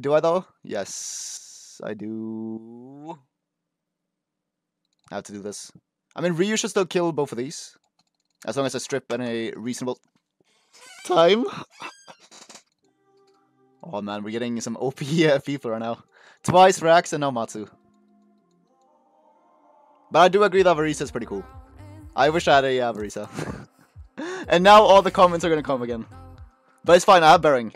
Do I though? Yes, I do. I have to do this. I mean, Ryu should still kill both of these. As long as I strip in a reasonable time. oh man, we're getting some OP uh, people right now. Twice Rax and now Matsu. But I do agree that Varisa is pretty cool. I wish I had a uh, Varisa. and now all the comments are gonna come again. But it's fine, I have Bearing.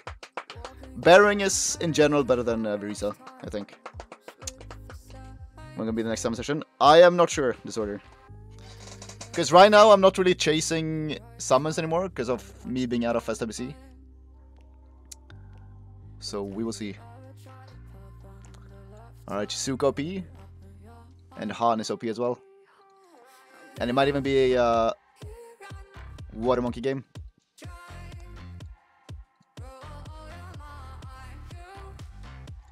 Bearing is, in general, better than uh, Varisa, I think. When gonna be the next summon session? I am not sure, Disorder. Because right now, I'm not really chasing summons anymore because of me being out of SWC. So, we will see. Alright, Shizuka OP. And Han is OP as well. And it might even be a uh, Water Monkey game.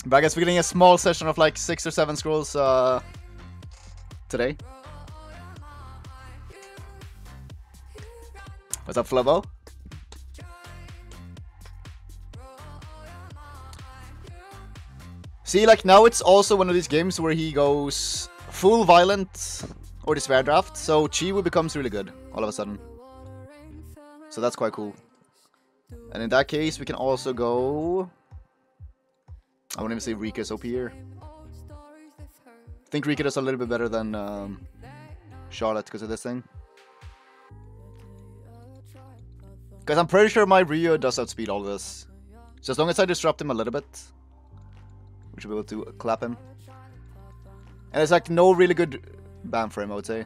But I guess we're getting a small session of like six or seven scrolls uh, today. What's up, Flubbo? See, like now it's also one of these games where he goes full violent or despair draft, so Chiwu becomes really good all of a sudden. So that's quite cool. And in that case, we can also go I won't even say Rika's OP here. I think Rika does a little bit better than um, Charlotte because of this thing. Because I'm pretty sure my Ryu does outspeed all of this. So as long as I disrupt him a little bit, we should be able to clap him. And there's like no really good ban for him, I would say.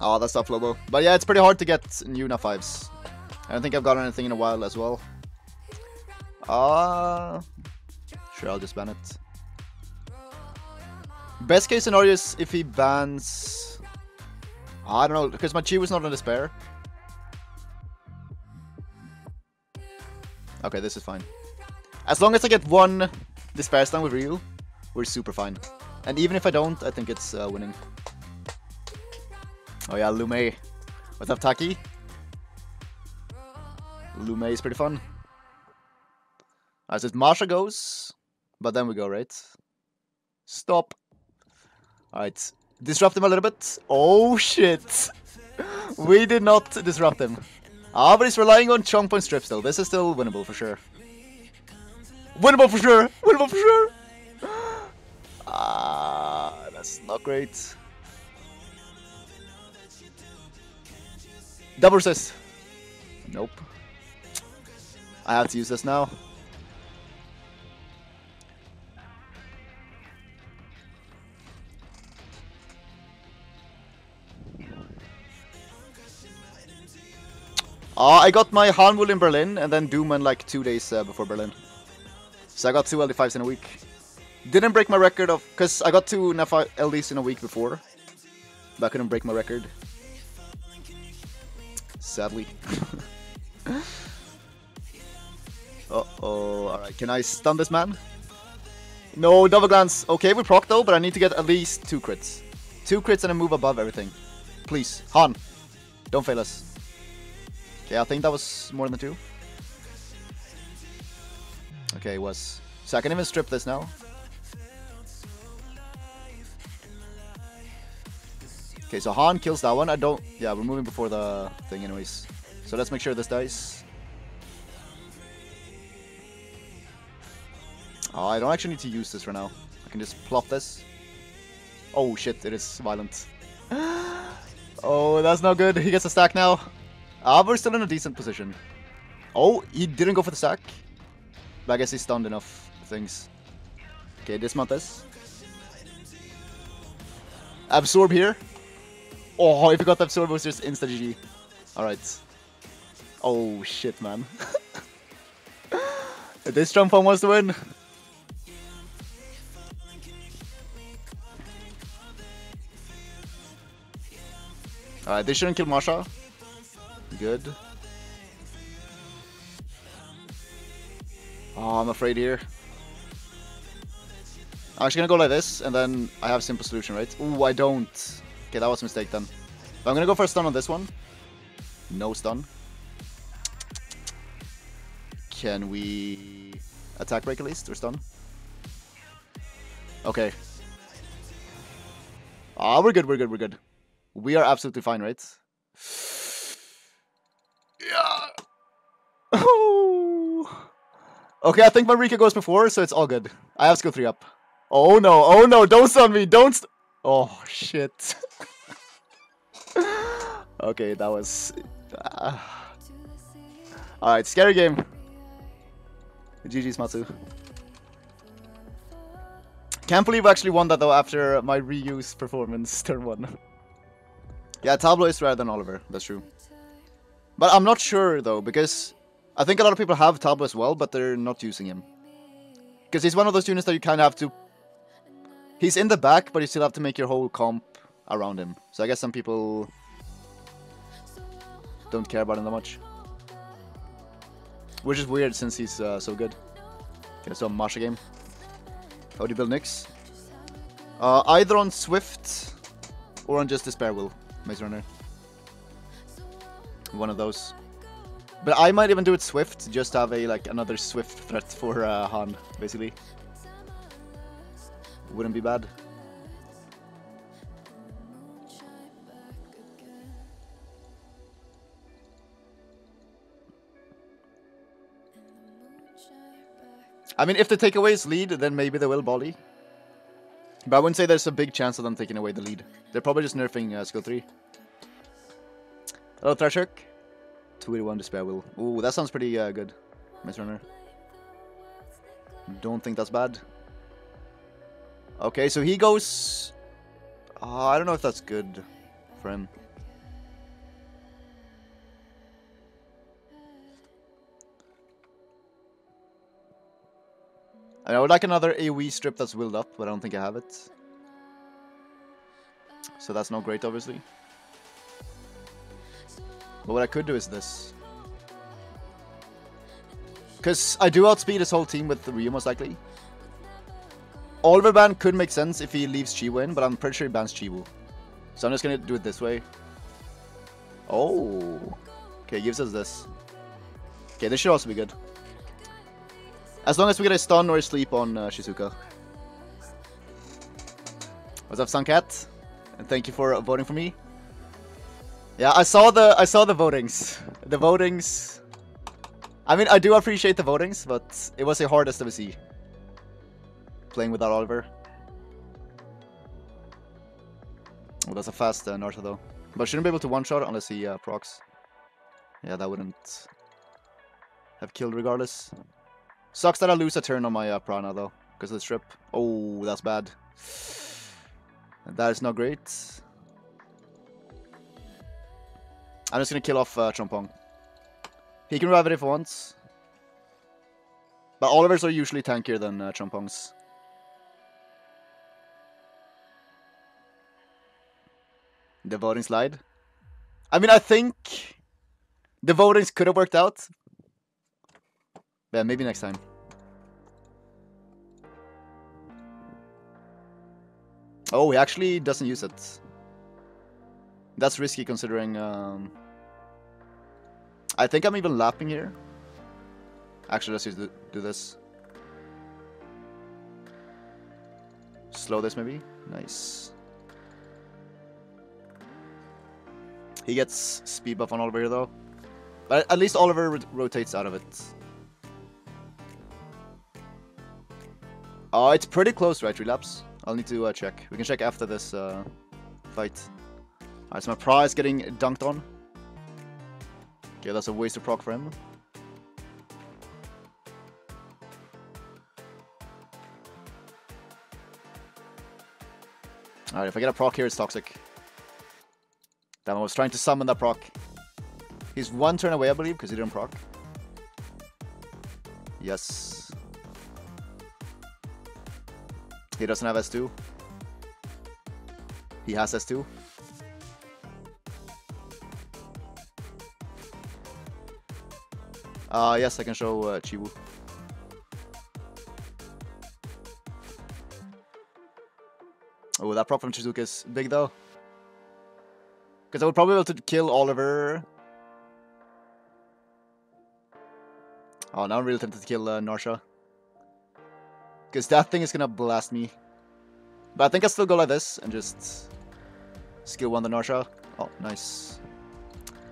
Oh, that's tough, Lobo. But yeah, it's pretty hard to get Yuna 5s. I don't think I've got anything in a while as well. Ah, uh, Sure, I'll just ban it. Best case scenario is if he bans... I don't know, because my Chi was not on Despair. Okay, this is fine. As long as I get one Despair stun with Ryu, we're super fine. And even if I don't, I think it's uh, winning. Oh yeah, Lume. What's up, Taki? Lume is pretty fun. Alright, so Masha goes, but then we go, right? Stop. Alright, disrupt him a little bit. Oh shit! we did not disrupt him. Ah, but he's relying on chunk point strip still. This is still winnable for sure. Winnable for sure! Winnable for sure! Ah, that's not great. Double resist. Nope. I have to use this now. Uh, I got my Hanwoo in Berlin and then Dooman like two days uh, before Berlin. So I got two LD5s in a week. Didn't break my record of... Because I got two LDs in a week before. But I couldn't break my record sadly. Uh-oh, alright, can I stun this man? No, double glance. Okay, we proc though, but I need to get at least two crits. Two crits and a move above everything. Please, Han, don't fail us. Okay, I think that was more than two. Okay, it was. So I can even strip this now. Okay, so Han kills that one. I don't... Yeah, we're moving before the thing anyways. So let's make sure this dies. Oh, I don't actually need to use this right now. I can just plop this. Oh shit, it is violent. oh, that's not good. He gets a stack now. Ah, we're still in a decent position. Oh, he didn't go for the stack. But I guess he's stunned enough things. Okay, dismount this. Absorb here. Oh, if you got that was just insta GG. Alright. Oh, shit, man. this jump phone wants to win. Alright, they shouldn't kill Masha. Good. Oh, I'm afraid here. I'm actually gonna go like this, and then I have a simple solution, right? Ooh, I don't. Okay, that was a mistake then. I'm gonna go for a stun on this one. No stun. Can we attack break at least, or stun? Okay. Ah, we're good, we're good, we're good. We are absolutely fine, right? Yeah. Oh. Okay, I think my Rika goes before, so it's all good. I have skill 3 up. Oh no, oh no, don't stun me, don't Oh, shit. okay, that was... Uh... Alright, scary game. GG's Matsu. Can't believe I actually won that though after my Ryu's performance turn 1. yeah, Tablo is rather than Oliver, that's true. But I'm not sure though, because I think a lot of people have Tablo as well, but they're not using him. Because he's one of those units that you kind of have to... He's in the back, but you still have to make your whole comp around him. So I guess some people don't care about him that much. Which is weird since he's uh, so good. Okay, so Masha game. How do you build Nyx? Uh, either on Swift or on just Despair Will, Maze Runner. One of those. But I might even do it Swift, just have a like another Swift threat for uh, Han, basically. Wouldn't be bad. I mean, if they take away his lead, then maybe they will volley. But I wouldn't say there's a big chance of them taking away the lead. They're probably just nerfing uh, skill 3. Hello, Threshhawk. 281 Despair Will. Ooh, that sounds pretty uh, good, Miss Runner. Don't think that's bad. Okay, so he goes... Uh, I don't know if that's good for him. I would like another AoE strip that's willed up, but I don't think I have it. So that's not great, obviously. But what I could do is this. Because I do outspeed this whole team with the Ryu, most likely. Oliver ban could make sense if he leaves Chiwu in, but I'm pretty sure he bans Chiwu. So I'm just to do it this way. Oh. Okay, gives us this. Okay, this should also be good. As long as we get a stun or a sleep on uh, Shizuka. What's up, Suncat? And thank you for voting for me. Yeah, I saw the I saw the votings. The votings. I mean, I do appreciate the votings, but it was the hardest of see. Playing without Oliver. Oh, that's a fast uh, though. But shouldn't be able to one-shot unless he uh, procs. Yeah, that wouldn't have killed regardless. Sucks that I lose a turn on my uh, Prana though, because of the strip. Oh, that's bad. That is not great. I'm just gonna kill off uh, Chompong. He can revive it if he wants. But Oliver's are usually tankier than uh, Chompong's. The voting slide. I mean, I think the votings could have worked out, yeah, maybe next time. Oh, he actually doesn't use it. That's risky considering... Um, I think I'm even lapping here. Actually, let's do, do this. Slow this maybe. Nice. He gets speed buff on Oliver though. But at least Oliver rotates out of it. Oh, it's pretty close, right? Relapse. I'll need to uh, check. We can check after this uh, fight. Alright, so my prize getting dunked on. Okay, that's a waste of proc for him. Alright, if I get a proc here, it's toxic. I was trying to summon that proc. He's one turn away, I believe, because he didn't proc. Yes. He doesn't have S2. He has S2. Uh, yes, I can show uh. Oh, that prop from Shizuka is big though. Because I would probably be able to kill Oliver. Oh, now I'm really tempted to kill uh, Narsha. Because that thing is gonna blast me. But I think I still go like this and just skill one the Narsha. Oh, nice.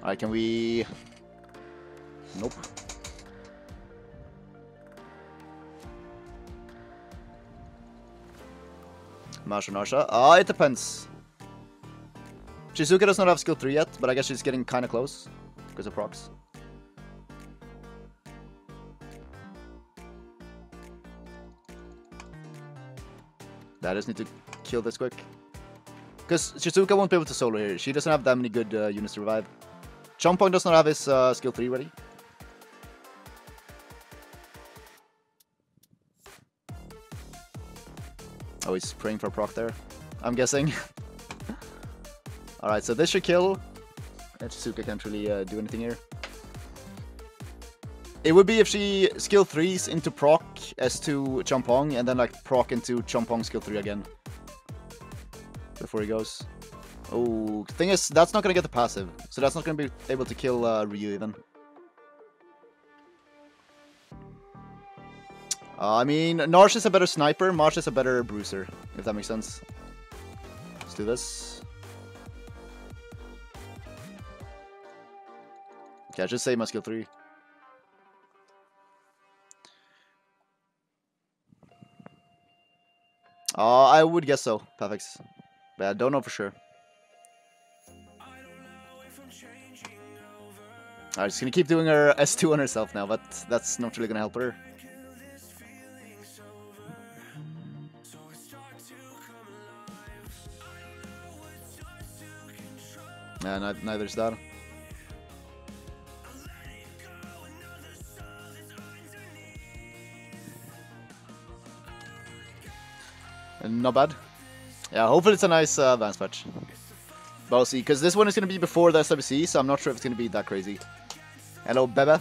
Alright, can we... Nope. Masha Narsha. Ah, it depends. Shizuka does not have skill 3 yet, but I guess she's getting kinda close. Because of procs. I just need to kill this quick. Because Shizuka won't be able to solo here. She doesn't have that many good uh, units to revive. Chompong does not have his uh, skill 3 ready. Oh, he's praying for proc there, I'm guessing. Alright, so this should kill. And Shizuka can't really uh, do anything here. It would be if she skill 3s into proc S2 Chompong and then like proc into Chompong skill 3 again. Before he goes. Oh, thing is, that's not gonna get the passive. So that's not gonna be able to kill uh, Ryu even. Uh, I mean, Narsha is a better sniper, Marsh is a better bruiser, if that makes sense. Let's do this. I just say my skill 3. Uh, I would guess so, Perfect. But I don't know for sure. Alright, she's gonna keep doing her S2 on herself now, but that's not really gonna help her. Yeah, neither is that. Not bad. Yeah, hopefully it's a nice uh, advance patch. But we'll see, because this one is going to be before the SWC, so I'm not sure if it's going to be that crazy. Hello, Bebe.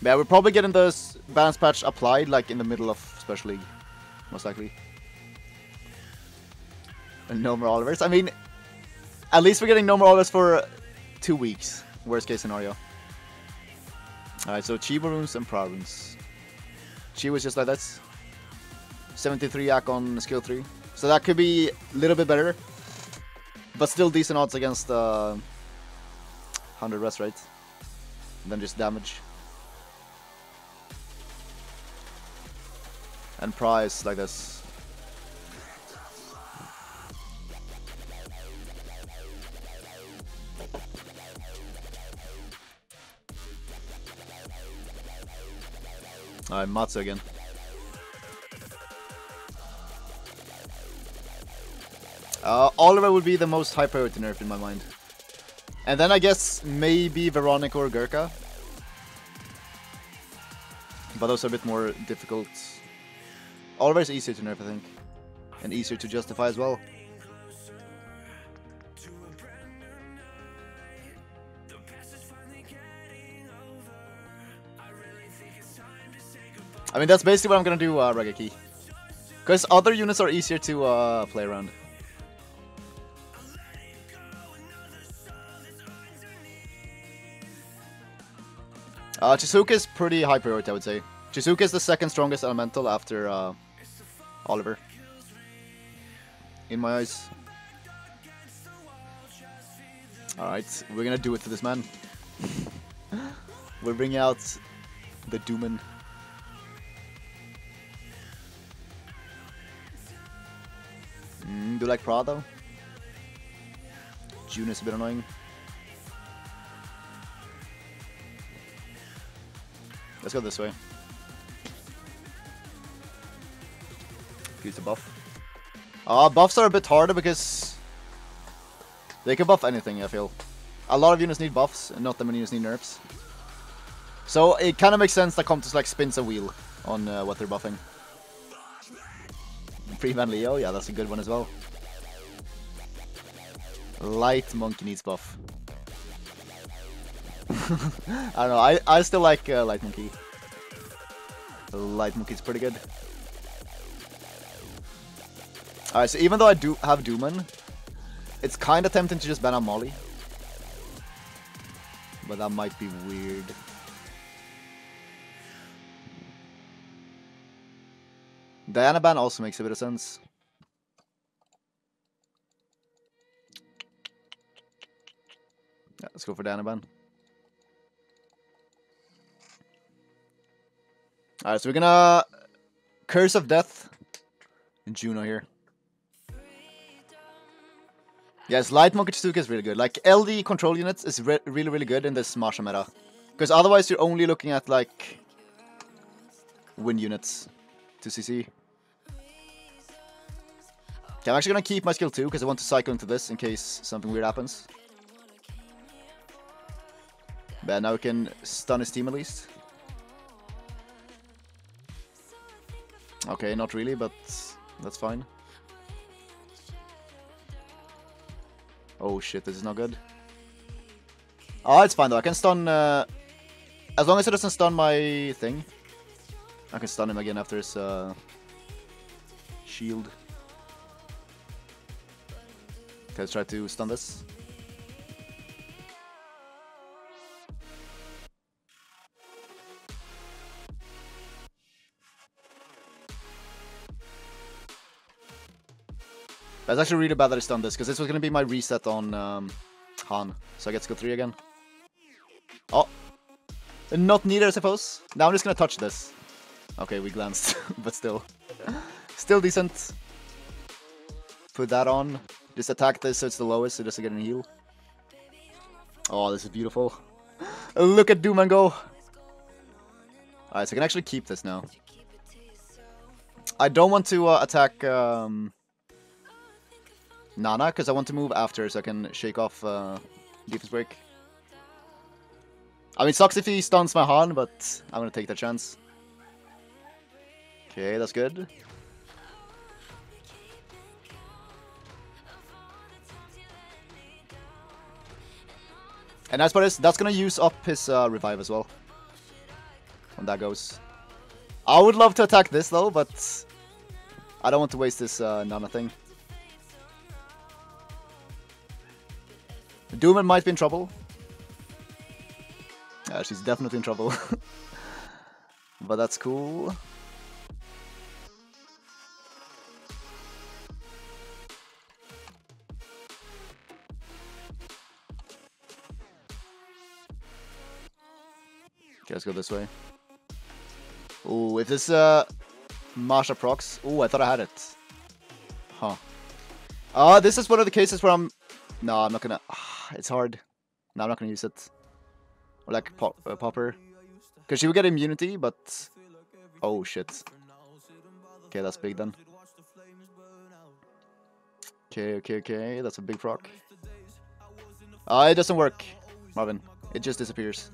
Yeah, we're probably getting this balance patch applied, like, in the middle of Special League. Most likely. And no more Olivers. I mean, at least we're getting no more Olivers for two weeks. Worst case scenario. Alright, so Chiba runes and Proud runes. Was just like that. 73 Yak on skill 3. So that could be a little bit better. But still decent odds against uh, 100 rest rate. Than just damage. And price like this. Alright, Matsu again. Uh, Oliver would be the most high priority nerf in my mind. And then I guess maybe Veronica or Gurka. But those are a bit more difficult. Oliver is easier to nerf, I think. And easier to justify as well. I mean, that's basically what I'm gonna do, uh, Ragaki. Because other units are easier to uh, play around. Uh, Chizuka is pretty high priority, I would say. Chizuka is the second strongest elemental after uh, Oliver. In my eyes. Alright, we're gonna do it to this man. we're bringing out the Dooman. Mm, do you like Prado? June is a bit annoying. Let's go this way. Use a buff. Uh, buffs are a bit harder because they can buff anything, I feel. A lot of units need buffs, and not that many units need nerfs. So it kind of makes sense that Com2uS like spins a wheel on uh, what they're buffing. Freeman Leo, yeah, that's a good one as well. Light Monkey needs buff. I don't know. I I still like uh, Light Monkey. Light Monkey's pretty good. Alright, so even though I do have Dooman, it's kind of tempting to just ban on Molly. But that might be weird. Diana ban also makes a bit of sense. Yeah, let's go for Diana ban. Alright, so we're gonna Curse of Death and Juno here. Yes, Light Monkey Tsuka is really good. Like, LD control units is re really, really good in this Masha meta. Because otherwise you're only looking at, like, win units to CC. Okay, I'm actually gonna keep my skill 2 because I want to cycle into this in case something weird happens. But now we can stun his team at least. Okay, not really, but that's fine. Oh shit, this is not good. Oh, it's fine though. I can stun... Uh, as long as it doesn't stun my thing. I can stun him again after his uh, shield. Okay, let's try to stun this. That's actually really bad that I stunned this, because this was going to be my reset on um, Han. So I get skill 3 again. Oh. Not needed, I suppose. Now I'm just going to touch this. Okay, we glanced, but still. still decent. Put that on. Just attack this so it's the lowest, so it doesn't get any heal. Oh, this is beautiful. Look at Doom and go. Alright, so I can actually keep this now. I don't want to uh, attack... Um, Nana, because I want to move after so I can shake off uh, defense break. I mean, sucks if he stuns my Han, but I'm gonna take that chance. Okay, that's good. And as for this, that's gonna use up his uh, revive as well. When that goes. I would love to attack this though, but I don't want to waste this uh, Nana thing. Dooman might be in trouble. Yeah, she's definitely in trouble. but that's cool. Okay, let's go this way. Oh, if this uh Marsha procs. Oh, I thought I had it. Huh. Ah, uh, this is one of the cases where I'm no, I'm not gonna. it's hard. No, I'm not gonna use it. Or like pop, uh, Popper. Because she will get immunity, but... Oh, shit. Okay, that's big then. Okay, okay, okay. That's a big proc. Uh, it doesn't work, Marvin. It just disappears.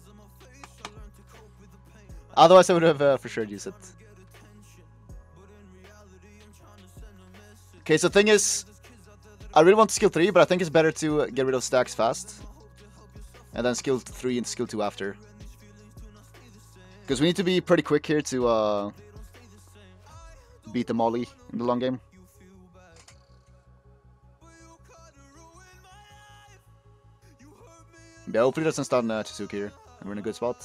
Otherwise, I would have uh, for sure used it. Okay, so the thing is, I really want skill 3, but I think it's better to get rid of stacks fast. And then skill 3 and skill 2 after. Because we need to be pretty quick here to uh, beat the Molly in the long game. Yeah, hopefully it doesn't stun uh, Chizuki here. And we're in a good spot.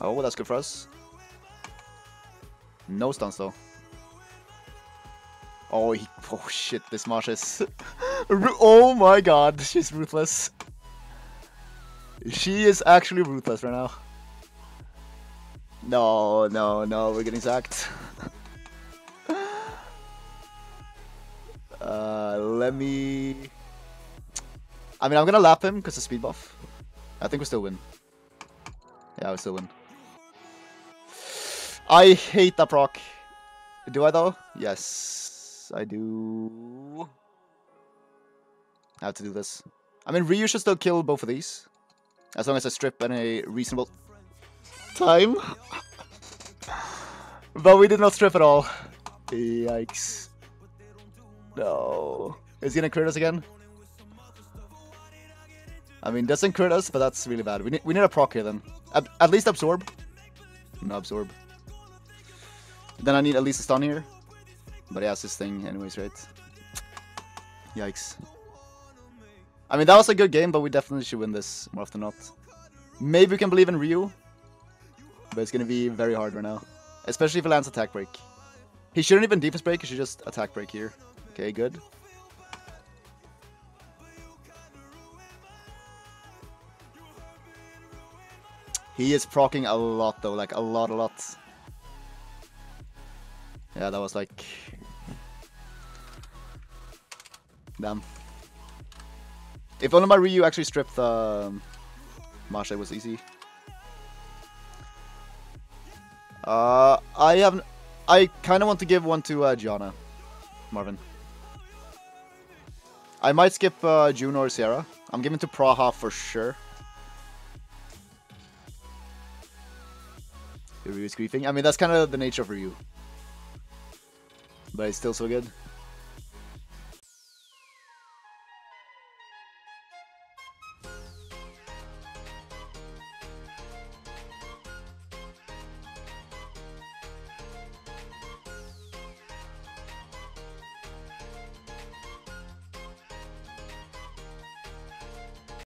Oh, well, that's good for us. No stuns though. Oh, he, oh shit, this Marsh is... oh my god, she's ruthless. She is actually ruthless right now. No, no, no, we're getting sacked. uh, let me... I mean, I'm gonna lap him because of speed buff. I think we still win. Yeah, we still win. I hate that proc. Do I though? Yes, I do. I have to do this. I mean, Ryu should still kill both of these. As long as I strip in a reasonable time. but we did not strip at all. Yikes. No. Is he gonna crit us again? I mean, doesn't crit us, but that's really bad. We need, we need a proc here then. At, at least absorb. No, absorb. Then I need at least a stun here. But he has this thing anyways, right? Yikes. I mean, that was a good game, but we definitely should win this more often than not. Maybe we can believe in Ryu. But it's gonna be very hard right now. Especially if he lands attack break. He shouldn't even defense break, he should just attack break here. Okay, good. He is proccing a lot though, like a lot, a lot. Yeah, that was like... Damn. If only my Ryu actually stripped the um, Mashe was easy. Uh, I have... I kind of want to give one to uh, Gianna. Marvin. I might skip uh, June or Sierra. I'm giving to Praha for sure. Ryu is griefing. I mean, that's kind of the nature of Ryu. But it's still so good.